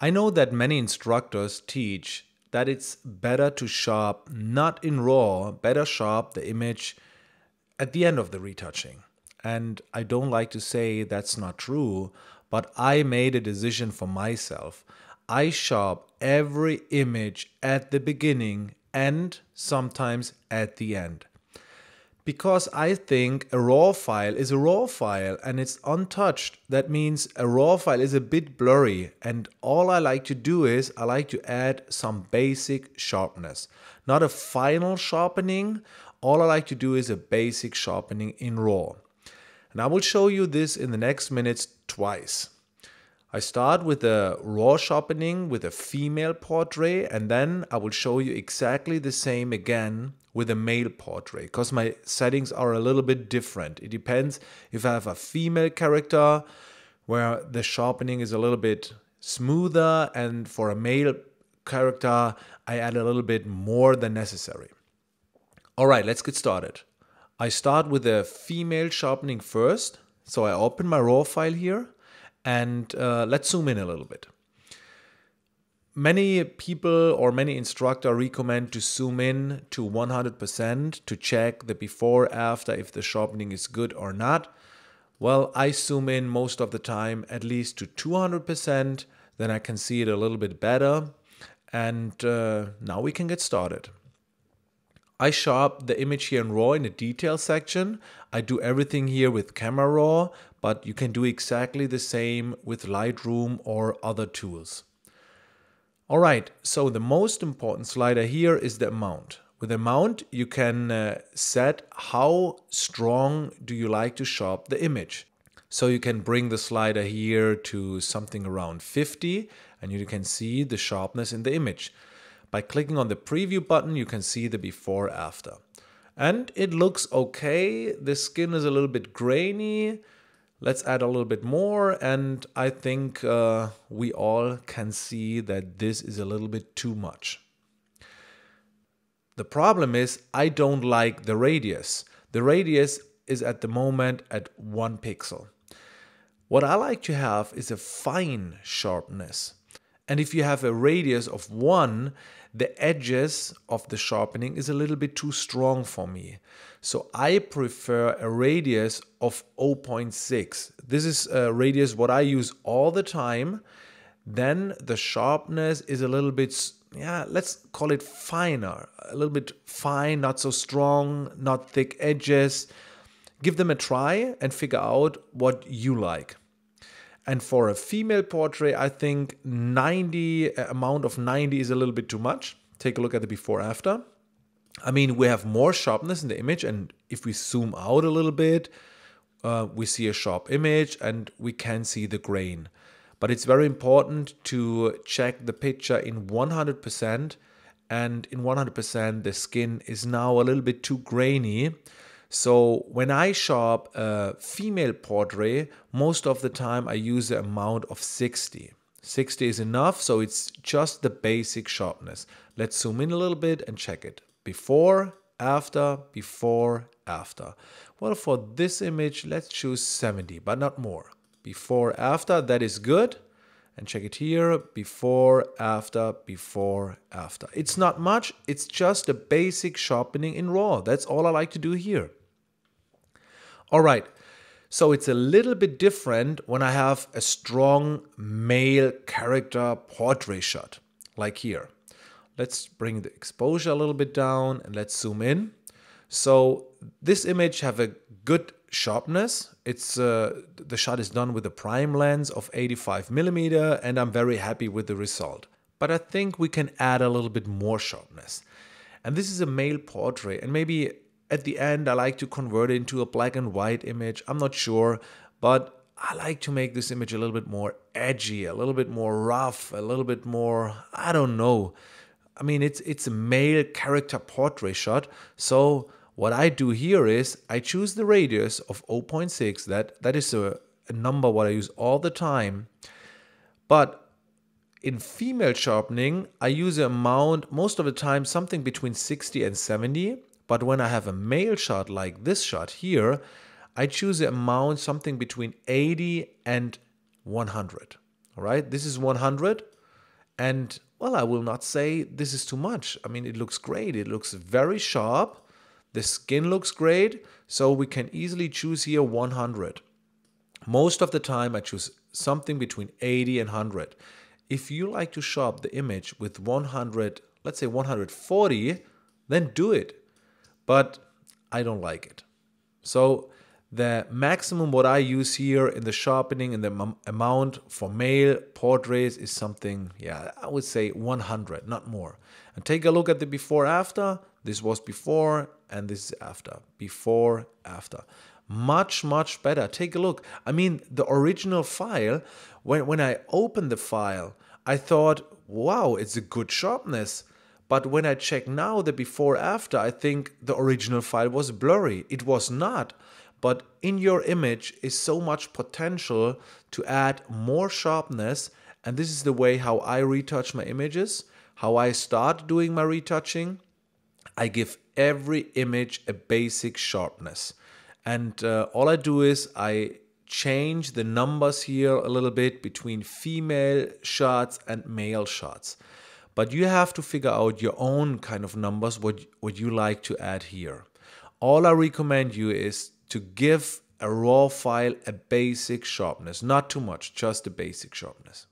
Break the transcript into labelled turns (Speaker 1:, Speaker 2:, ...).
Speaker 1: I know that many instructors teach that it's better to sharp not in RAW, better sharp the image at the end of the retouching. And I don't like to say that's not true, but I made a decision for myself. I sharp every image at the beginning and sometimes at the end because I think a RAW file is a RAW file and it's untouched. That means a RAW file is a bit blurry and all I like to do is I like to add some basic sharpness. Not a final sharpening, all I like to do is a basic sharpening in RAW. And I will show you this in the next minutes twice. I start with a raw sharpening with a female portrait and then I will show you exactly the same again with a male portrait because my settings are a little bit different. It depends if I have a female character where the sharpening is a little bit smoother and for a male character I add a little bit more than necessary. Alright, let's get started. I start with a female sharpening first. So I open my raw file here and uh, let's zoom in a little bit. Many people or many instructor recommend to zoom in to 100% to check the before after if the sharpening is good or not. Well, I zoom in most of the time at least to 200%, then I can see it a little bit better. And uh, now we can get started. I sharp the image here in RAW in the detail section. I do everything here with Camera Raw, but you can do exactly the same with Lightroom or other tools. Alright, so the most important slider here is the amount. With amount, you can uh, set how strong do you like to sharp the image. So you can bring the slider here to something around 50 and you can see the sharpness in the image. By clicking on the preview button, you can see the before after. And it looks okay. The skin is a little bit grainy. Let's add a little bit more. And I think uh, we all can see that this is a little bit too much. The problem is I don't like the radius. The radius is at the moment at one pixel. What I like to have is a fine sharpness. And if you have a radius of 1, the edges of the sharpening is a little bit too strong for me. So I prefer a radius of 0.6. This is a radius what I use all the time. Then the sharpness is a little bit, yeah, let's call it finer. A little bit fine, not so strong, not thick edges. Give them a try and figure out what you like. And for a female portrait, I think 90 amount of 90 is a little bit too much. Take a look at the before after. I mean, we have more sharpness in the image, and if we zoom out a little bit, uh, we see a sharp image and we can see the grain. But it's very important to check the picture in 100%, and in 100%, the skin is now a little bit too grainy. So when I sharp a female portrait, most of the time I use the amount of 60. 60 is enough, so it's just the basic sharpness. Let's zoom in a little bit and check it. Before, after, before, after. Well, for this image, let's choose 70, but not more. Before, after, that is good. And check it here, before, after, before, after. It's not much, it's just a basic sharpening in RAW. That's all I like to do here. All right, so it's a little bit different when I have a strong male character portrait shot, like here. Let's bring the exposure a little bit down and let's zoom in. So this image have a good sharpness. It's uh, The shot is done with a prime lens of 85 millimeter and I'm very happy with the result. But I think we can add a little bit more sharpness. And this is a male portrait and maybe at the end, I like to convert it into a black and white image. I'm not sure, but I like to make this image a little bit more edgy, a little bit more rough, a little bit more, I don't know. I mean, it's it's a male character portrait shot. So what I do here is I choose the radius of 0.6. That that is a, a number what I use all the time. But in female sharpening, I use a amount most of the time something between 60 and 70. But when I have a male shot like this shot here, I choose the amount something between 80 and 100. All right, this is 100. And well, I will not say this is too much. I mean, it looks great. It looks very sharp. The skin looks great. So we can easily choose here 100. Most of the time, I choose something between 80 and 100. If you like to sharp the image with 100, let's say 140, then do it. But I don't like it. So the maximum what I use here in the sharpening and the amount for male portraits is something, yeah, I would say 100, not more. And take a look at the before after. This was before and this is after. Before, after. Much, much better. Take a look. I mean, the original file, when, when I opened the file, I thought, wow, it's a good sharpness. But when I check now the before after, I think the original file was blurry. It was not. But in your image is so much potential to add more sharpness. And this is the way how I retouch my images, how I start doing my retouching. I give every image a basic sharpness. And uh, all I do is I change the numbers here a little bit between female shots and male shots. But you have to figure out your own kind of numbers, what, what you like to add here. All I recommend you is to give a raw file a basic sharpness, not too much, just a basic sharpness.